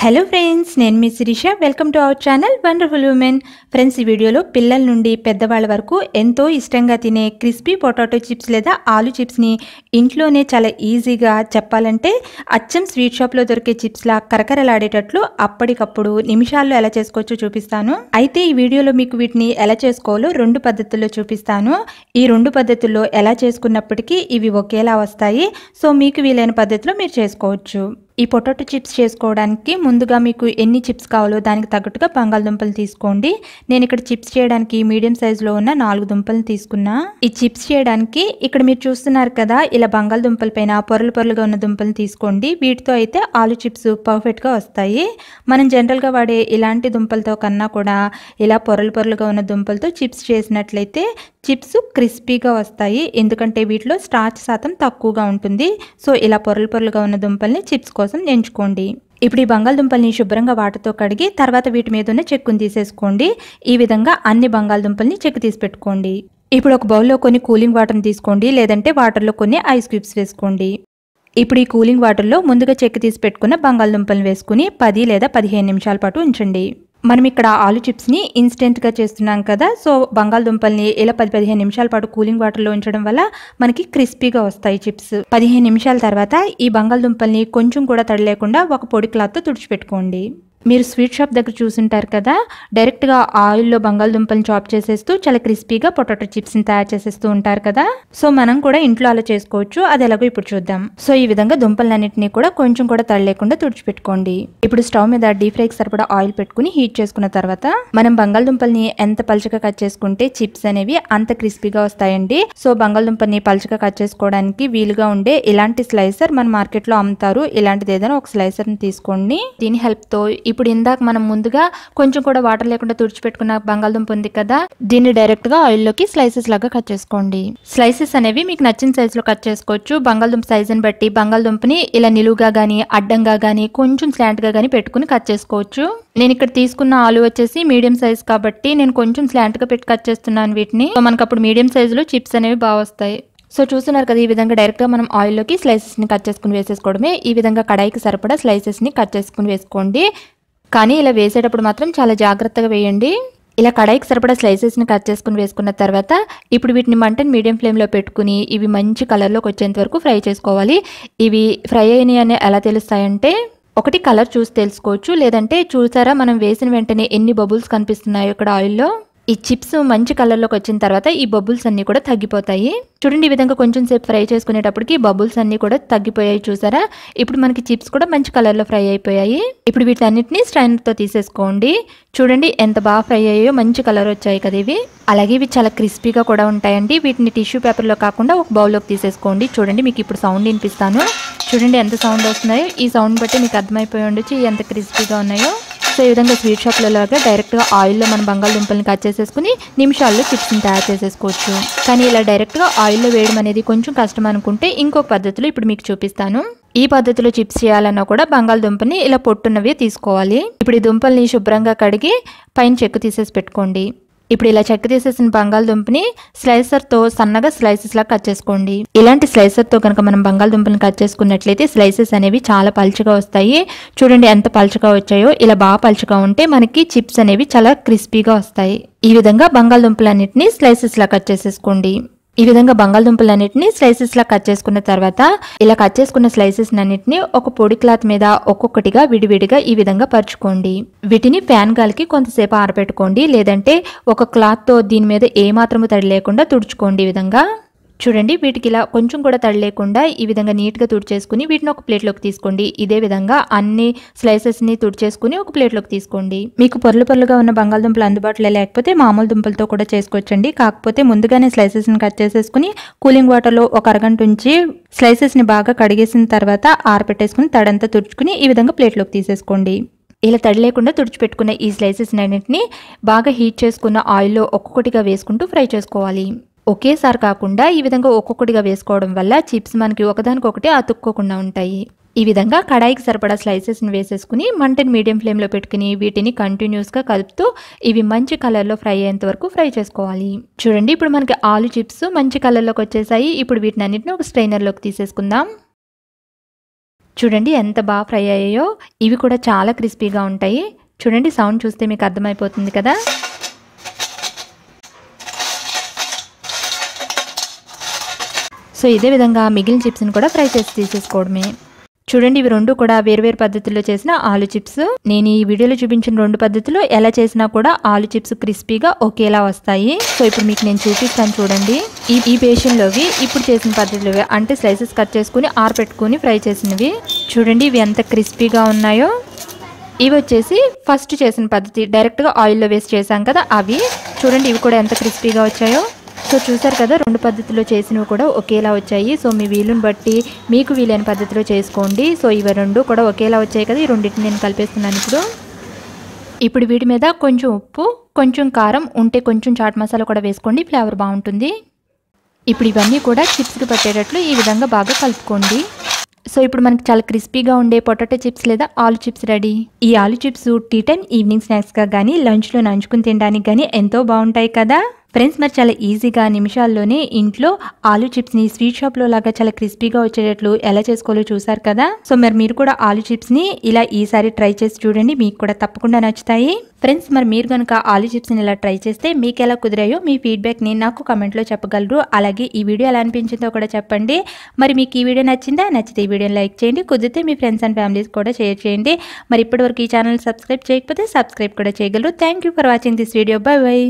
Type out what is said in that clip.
Hello friends నేను మీ Shirisha. Welcome to our channel wonderful women friends ఈ వీడియోలో పిల్లల నుండి పెద్దవాళ్ళ వరకు ఎంతో ఇష్టంగా తినే క్రిస్పీ పొటాటో చిప్స్ లేదా ఆలు చిప్స్ని ఇంట్లోనే చాలా ఈజీగా చెప్పాలంటే అచ్చం స్వీట్ షాప్లో దొరికే చిప్స్లా కరకరలాడేటట్లు అప్పటికప్పుడు నిమిషాల్లో ఎలా చేసుకోవచ్చో చూపిస్తాను. అయితే ఈ వీడియోలో మీకు వీటిని ఎలా చేసుకోవాలో రెండు పద్ధతుల్లో చూపిస్తాను. ఈ రెండు పద్ధతుల్లో ఎలా చేసుకున్నప్పటికీ ఇవి ఒకేలా వస్తాయి. సో మీకు వీలైన పద్ధతిలో మీరు చేసుకోవచ్చు. ఈ పొటాటో చిప్స్ చేసుకోవడానికి ముందుగా మీకు ఎన్ని చిప్స్ కావాలో దానికి తగ్గట్టుగా బంగాళదుంపలు తీసుకోండి. నేను ఇక్కడ చిప్స్ చేయడానికి మీడియం సైజులో ఉన్న నాలుగు దుంపలు తీసుకున్నా. ఈ చిప్స్ చేయడానికి ఇక్కడ మీరు చూస్తున్నారు కదా ఇలా బంగాళదుంపల పైన పొరలు పొరలుగా ఉన్న దుంపలు తీసుకోండి. వీటితో అయితే ఆలు చిప్స్ పర్ఫెక్ట్గా వస్తాయి. మనం జనరల్గా వాడే ఇలాంటి దుంపలతో కన్నా కూడా ఇలా పొరలు పొరలుగా ఉన్న దుంపలతో చిప్స్ చేసినట్లయితే చిప్స్ క్రిస్పీగా వస్తాయి. ఎందుకంటే వీటిలో స్టార్చ్ శాతం తక్కువగా ఉంటుంది. సో ఇలా పొరలు పొరలుగా ఉన్న దుంపల్ని చిప్స్ కోసం ఎంచుకోండి. ఇప్పుడు ఈ బంగాళదుంపల్ని శుభ్రంగా వాటర్తో కడిగి తర్వాత వీటి మీద ఉన్న చెక్కుని తీసేసుకోండి. ఈ విధంగా అన్ని బంగాళదుంపల్ని చెక్కు తీసి పెట్టుకోండి. ఇప్పుడు ఒక బౌల్లో కొన్ని కూలింగ్ వాటర్ని తీసుకోండి లేదంటే వాటర్లో కొన్ని ఐస్ క్యూబ్స్ వేసుకోండి. ఇప్పుడు ఈ కూలింగ్ వాటర్లో ముందుగా చెక్కు తీసి పెట్టుకున్న బంగాళదుంపలను వేసుకుని పది లేదా పదిహేను నిమిషాల పాటు ఉంచండి. మనం ఇక్కడ ఆలు చిప్స్ని ఇన్స్టెంట్గా చేస్తున్నాం కదా. సో బంగాళదుంపల్ని ఇలా పది పదిహేను నిమిషాల పాటు కూలింగ్ వాటర్లో ఉంచడం వల్ల మనకి క్రిస్పీగా వస్తాయి చిప్స్. పదిహేను నిమిషాల తర్వాత ఈ బంగాళదుంపల్ని కొంచెం కూడా తడి లేకుండా ఒక పొడి క్లాత్తో తుడిచిపెట్టుకోండి. మీరు స్వీట్ షాప్ దగ్గర చూసుంటారు కదా డైరెక్ట్గా ఆయిల్లో బంగాళదుంపలను చాప్ చేసేస్తూ చాలా క్రిస్పీగా పొటాటో చిప్స్ని తయారు చేసేస్తూ ఉంటారు కదా. సో మనం కూడా ఇంట్లో అలా చేసుకోవచ్చు. అది ఎలాగో ఇప్పుడు చూద్దాం. సో ఈ విధంగా దుంపలన్నింటినీ కూడా కొంచెం కూడా తడి లేకుండా తుడిచిపెట్టుకోండి. ఇప్పుడు స్టవ్ మీద డీప్ ఫ్రైకి సరిపడా ఆయిల్ పెట్టుకుని హీట్ చేసుకున్న తర్వాత మనం బంగాళదుంపల్ని ఎంత పలుచగా కట్ చేసుకుంటే చిప్స్ అనేవి అంత క్రిస్పీగా వస్తాయండి. సో బంగాళదుంపల్ని పలుచగా కట్ చేసుకోవడానికి వీలుగా ఉండే ఇలాంటి స్లైసర్ మన మార్కెట్లో అమ్ముతారు. ఇలాంటిది ఏదైనా ఒక స్లైసర్ని తీసుకోండి. దీని హెల్ప్తో ఇప్పుడు ఇందాక మనం ముందుగా కొంచెం కూడా వాటర్ లేకుండా తుడిచిపెట్టుకున్న బంగాళదుంప ఉంది కదా దీన్ని డైరెక్ట్గా ఆయిల్లోకి స్లైసెస్ లాగా కట్ చేసుకోండి. స్లైసెస్ అనేవి మీకు నచ్చిన సైజ్లో కట్ చేసుకోవచ్చు. బంగాళదుంప సైజ్ని బట్టి బంగాళదుంపని ఇలా నిలువుగా గానీ అడ్డంగా గానీ కొంచెం స్లాంట్గా గానీ పెట్టుకుని కట్ చేసుకోవచ్చు. నేను ఇక్కడ తీసుకున్న ఆలు వచ్చేసి మీడియం సైజ్ కాబట్టి నేను కొంచెం స్లాంట్గా పెట్టి కట్ చేస్తున్నాను వీటిని. మనకు అప్పుడు మీడియం సైజ్లో చిప్స్ అనేవి బాగా వస్తాయి. సో చూస్తున్నారు కదా ఈ విధంగా డైరెక్ట్గా మనం ఆయిల్లోకి స్లైసెస్ని కట్ చేసుకుని వేసేసుకోవడమే. ఈ విధంగా కడాయికి సరిపడా స్లైసెస్ని కట్ చేసుకుని వేసుకోండి. కానీ ఇలా వేసేటప్పుడు మాత్రం చాలా జాగ్రత్తగా వేయండి. ఇలా కడాయికి సరిపడా స్లైసెస్ని కట్ చేసుకుని వేసుకున్న తర్వాత ఇప్పుడు వీటిని మంటని మీడియం ఫ్లేమ్లో పెట్టుకుని ఇవి మంచి కలర్లోకి వచ్చేంత వరకు ఫ్రై చేసుకోవాలి. ఇవి ఫ్రై అయినాయి అని ఎలా తెలుస్తాయంటే ఒకటి కలర్ చూసి తెలుసుకోవచ్చు. లేదంటే చూసారా మనం వేసిన వెంటనే ఎన్ని బబుల్స్ కనిపిస్తున్నాయో ఇక్కడ ఆయిల్లో ఈ చిప్స్ మంచి కలర్లోకి వచ్చిన తర్వాత ఈ బబుల్స్ అన్ని కూడా తగ్గిపోతాయి. చూడండి ఈ విధంగా కొంచెం సేపు ఫ్రై చేసుకునేటప్పటికి బబుల్స్ అన్నీ కూడా తగ్గిపోయాయి చూసారా? ఇప్పుడు మనకి చిప్స్ కూడా మంచి కలర్లో ఫ్రై అయిపోయాయి. ఇప్పుడు వీటన్నిటిని స్ట్రైనర్తో తీసేసుకోండి. చూడండి ఎంత బాగా ఫ్రై అయ్యాయో మంచి కలర్ వచ్చాయి కదా ఇవి. అలాగే ఇవి చాలా క్రిస్పీగా కూడా ఉంటాయండి. వీటిని టిష్యూ పేపర్లో కాకుండా ఒక బౌల్లోకి తీసేసుకోండి. చూడండి మీకు ఇప్పుడు సౌండ్ వినిపిస్తాను. చూడండి ఎంత సౌండ్ వస్తున్నాయో. ఈ సౌండ్ బట్టి మీకు అర్థమైపోయి ఉండొచ్చు ఎంత క్రిస్పీగా ఉన్నాయో. సో ఈ విధంగా స్వీట్ షాప్లలాగా డైరెక్ట్గా ఆయిల్లో మన బంగాళదుంపల్ని కట్ చేసేసుకుని నిమిషాల్లో చిప్స్ని తయారు చేసేసుకోవచ్చు. కానీ ఇలా డైరెక్ట్గా ఆయిల్లో వేయడం అనేది కొంచెం కష్టం అనుకుంటే ఇంకొక పద్ధతిలో ఇప్పుడు మీకు చూపిస్తాను. ఈ పద్ధతిలో చిప్స్ చేయాలన్నా కూడా బంగాళదుంపని ఇలా పొట్టున్నవి తీసుకోవాలి. ఇప్పుడు ఈ దుంపల్ని శుభ్రంగా కడిగి పైన చెక్కు తీసేసి పెట్టుకోండి. ఇప్పుడు ఇలా చెక్క తీసేసిన బంగాళదుంపని స్లైసర్తో సన్నగా స్లైసెస్ లా కట్ చేసుకోండి. ఇలాంటి స్లైసర్తో కనుక మనం బంగాళదుంపని కట్ చేసుకున్నట్లయితే స్లైసెస్ అనేవి చాలా పలుచగా వస్తాయి. చూడండి ఎంత పలుచగా వచ్చాయో. ఇలా బాగా పలుచగా ఉంటే మనకి చిప్స్ అనేవి చాలా క్రిస్పీగా వస్తాయి. ఈ విధంగా బంగాళదుంపలన్నిటిని స్లైసెస్ లా కట్ చేసేసుకోండి. ఈ విధంగా బంగాళదుంపలన్నిటిని స్లైసెస్ లా కట్ చేసుకున్న తర్వాత ఇలా కట్ చేసుకున్న స్లైసెస్ అన్నింటినీ ఒక పొడి క్లాత్ మీద ఒక్కొక్కటిగా విడివిడిగా ఈ విధంగా పరుచుకోండి. వీటిని ఫ్యాన్ గాలికి కొంతసేపు ఆరబెట్టుకోండి. లేదంటే ఒక క్లాత్తో దీని మీద ఏ మాత్రము తడి లేకుండా తుడుచుకోండి ఈ విధంగా. చూడండి వీటికి ఇలా కొంచెం కూడా తడి లేకుండా ఈ విధంగా నీట్గా తుడిచేసుకుని వీటిని ఒక ప్లేట్లోకి తీసుకోండి. ఇదే విధంగా అన్ని స్లైసెస్ని తుడిచేసుకుని ఒక ప్లేట్లోకి తీసుకోండి. మీకు పొరలు పొరలుగా ఉన్న బంగాళదుంపలు అందుబాటులో లేకపోతే మామూలు దుంపలతో కూడా చేసుకోవచ్చండి. కాకపోతే ముందుగానే స్లైసెస్ని కట్ చేసేసుకుని కూలింగ్ వాటర్లో ఒక అరగంట ఉంచి స్లైసెస్ని బాగా కడిగేసిన తర్వాత ఆరపెట్టేసుకుని తడంతా తుడుచుకుని ఈ విధంగా ప్లేట్లోకి తీసేసుకోండి. ఇలా తడి లేకుండా తుడిచిపెట్టుకున్న ఈ స్లైసెస్ అన్నింటిని బాగా హీట్ చేసుకున్న ఆయిల్లో ఒక్కొక్కటిగా వేసుకుంటూ ఫ్రై చేసుకోవాలి. ఒకేసారి కాకుండా ఈ విధంగా ఒక్కొక్కటిగా వేసుకోవడం వల్ల చిప్స్ మనకి ఒకదానికొకటి అతుక్కోకుండా ఉంటాయి. ఈ విధంగా కడాయికి సరిపడా స్లైసెస్ని వేసేసుకుని మంటని మీడియం ఫ్లేమ్లో పెట్టుకుని వీటిని కంటిన్యూస్గా కలుపుతూ ఇవి మంచి కలర్లో ఫ్రై అయ్యేంత వరకు ఫ్రై చేసుకోవాలి. చూడండి ఇప్పుడు మనకి ఆలు చిప్స్ మంచి కలర్లోకి వచ్చేసాయి. ఇప్పుడు వీటిని అన్నింటిని ఒక స్ట్రైనర్లోకి తీసేసుకుందాం. చూడండి ఎంత బాగా ఫ్రై అయ్యాయో. ఇవి కూడా చాలా క్రిస్పీగా ఉంటాయి. చూడండి సౌండ్ చూస్తే మీకు అర్థమైపోతుంది కదా. సో ఇదే విధంగా మిగిలిన చిప్స్ని కూడా ఫ్రై చేసి తీసేసుకోవడమే. చూడండి ఇవి రెండు కూడా వేరువేరు పద్ధతుల్లో చేసిన ఆలు చిప్స్. నేను ఈ వీడియోలో చూపించిన రెండు పద్ధతులు ఎలా చేసినా కూడా ఆలు చిప్స్ క్రిస్పీగా ఒకేలా వస్తాయి. సో ఇప్పుడు మీకు నేను చూపిస్తాను చూడండి. ఈ ఈ పేషన్లోవి ఇప్పుడు చేసిన పద్ధతులు అంటే స్లైసెస్ కట్ చేసుకుని ఆరపెట్టుకుని ఫ్రై చేసినవి. చూడండి ఇవి ఎంత క్రిస్పీగా ఉన్నాయో. ఇవి వచ్చేసి ఫస్ట్ చేసిన పద్ధతి డైరెక్ట్గా ఆయిల్లో వేస్ట్ చేసాం కదా అవి. చూడండి ఇవి కూడా ఎంత క్రిస్పీగా వచ్చాయో. సో చూసారు కదా రెండు పద్ధతిలో చేసినవి కూడా ఒకేలా వచ్చాయి. సో మీ వీలుని బట్టి మీకు వీలైన పద్ధతిలో చేసుకోండి. సో ఇవి రెండు కూడా ఒకేలా వచ్చాయి కదా ఈ రెండింటిని నేను కలిపేస్తున్నాను ఇప్పుడు. ఇప్పుడు వీటి మీద కొంచెం ఉప్పు కొంచెం కారం ఉంటే కొంచెం చాట్ మసాలా కూడా వేసుకోండి ఫ్లేవర్ బాగుంటుంది. ఇప్పుడు ఇవన్నీ కూడా చిప్స్కి పట్టేటట్లు ఈ విధంగా బాగా కలుపుకోండి. సో ఇప్పుడు మనకి చాలా క్రిస్పీగా ఉండే పొటాటో చిప్స్ లేదా ఆలు చిప్స్ రెడీ. ఈ ఆలు చిప్స్ టీ టైం ఈవినింగ్ స్నాక్స్గా కానీ లంచ్లో నంచుకుని తినడానికి కానీ ఎంతో బాగుంటాయి కదా. ఫ్రెండ్స్ మరి చాలా ఈజీగా నిమిషాల్లోనే ఇంట్లో ఆలు చిప్స్ని స్వీట్ షాప్లో లాగా చాలా క్రిస్పీగా వచ్చేటట్లు ఎలా చేసుకోవాలో చూసారు కదా? సో మరి మీరు కూడా ఆలు చిప్స్ని ఇలా ఈసారి ట్రై చేసి చూడండి. మీకు కూడా తప్పకుండా నచ్చుతాయి. ఫ్రెండ్స్ మరి మీరు కనుక ఆలు చిప్స్ని ఇలా ట్రై చేస్తే మీకు ఎలా కుదిరాయో మీ ఫీడ్బ్యాక్ని నాకు కమెంట్లో చెప్పగలరు. అలాగే ఈ వీడియో ఎలా అనిపించిందో కూడా చెప్పండి. మరి మీకు ఈ వీడియో నచ్చిందా? నచ్చితే ఈ వీడియోని లైక్ చేయండి. కుదిరితే మీ ఫ్రెండ్స్ అండ్ ఫ్యామిలీస్ కూడా షేర్ చేయండి. మరి ఇప్పటివరకు ఈ ఛానల్ సబ్స్క్రైబ్ చేయకపోతే సబ్స్క్రైబ్ కూడా చేయగలరు. Thank you for watching this video. Bye bye.